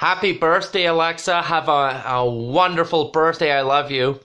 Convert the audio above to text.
Happy birthday, Alexa. Have a, a wonderful birthday. I love you.